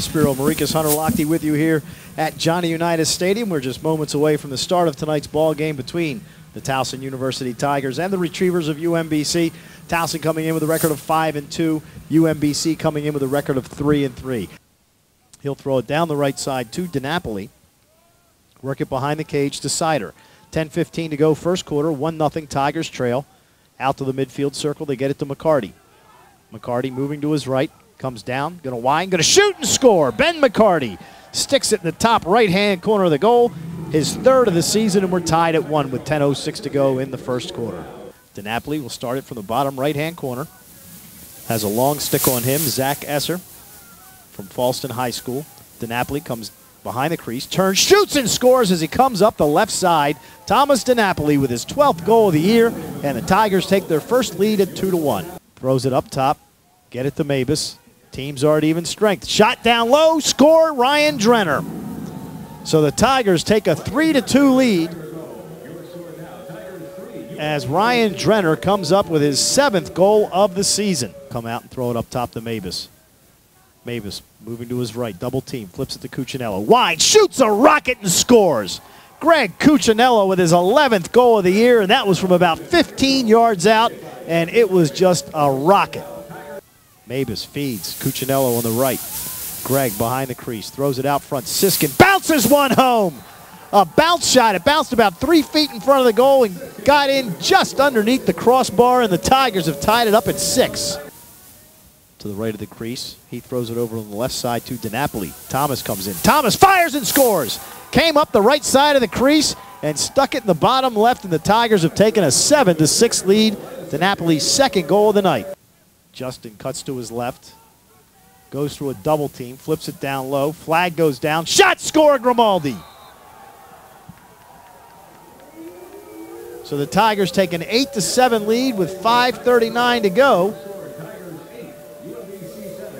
Spiro Morekas Hunter Lochte with you here at Johnny Unitas Stadium. We're just moments away from the start of tonight's ball game between the Towson University Tigers and the Retrievers of UMBC. Towson coming in with a record of 5 and 2, UMBC coming in with a record of 3 and 3. He'll throw it down the right side to DiNapoli. Work it behind the cage to Sider. 10-15 to go first quarter, 1-0 Tigers trail. Out to the midfield circle, they get it to McCarty. McCarty moving to his right, comes down, gonna wind, gonna shoot and score. Ben McCarty sticks it in the top right-hand corner of the goal. His third of the season, and we're tied at one with 10.06 to go in the first quarter. DiNapoli will start it from the bottom right-hand corner. Has a long stick on him, Zach Esser from Falston High School. DiNapoli comes behind the crease, turns, shoots, and scores as he comes up the left side. Thomas DiNapoli with his 12th goal of the year, and the Tigers take their first lead at 2 to 1. Throws it up top, get it to Mabus. Teams are at even strength. Shot down low, score Ryan Drenner. So the Tigers take a 3 to 2 lead as Ryan Drenner comes up with his seventh goal of the season. Come out and throw it up top to Mabus. Mavis moving to his right, double team, flips it to Cuccinello. Wide, shoots a rocket and scores. Greg Cuccinello with his 11th goal of the year, and that was from about 15 yards out, and it was just a rocket. Mabus feeds Cuccinello on the right. Greg behind the crease, throws it out front. Siskin bounces one home. A bounce shot. It bounced about three feet in front of the goal and got in just underneath the crossbar, and the Tigers have tied it up at six to the right of the crease. He throws it over on the left side to DiNapoli. Thomas comes in. Thomas fires and scores. Came up the right side of the crease and stuck it in the bottom left, and the Tigers have taken a 7 to 6 lead. DiNapoli's second goal of the night. Justin cuts to his left, goes through a double team, flips it down low. Flag goes down. Shot score Grimaldi. So the Tigers take an 8 to 7 lead with 5.39 to go.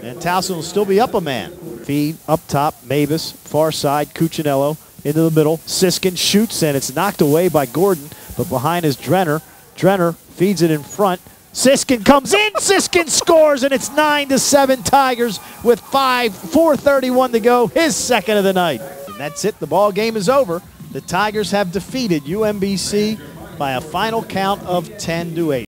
And Towson will still be up a man. Feed up top, Mabus, far side, Cuccinello into the middle. Siskin shoots and it's knocked away by Gordon, but behind is Drenner. Drenner feeds it in front. Siskin comes in, Siskin scores, and it's 9 to 7 Tigers with 5, 4.31 to go, his second of the night. And that's it, the ball game is over. The Tigers have defeated UMBC by a final count of 10 to 8.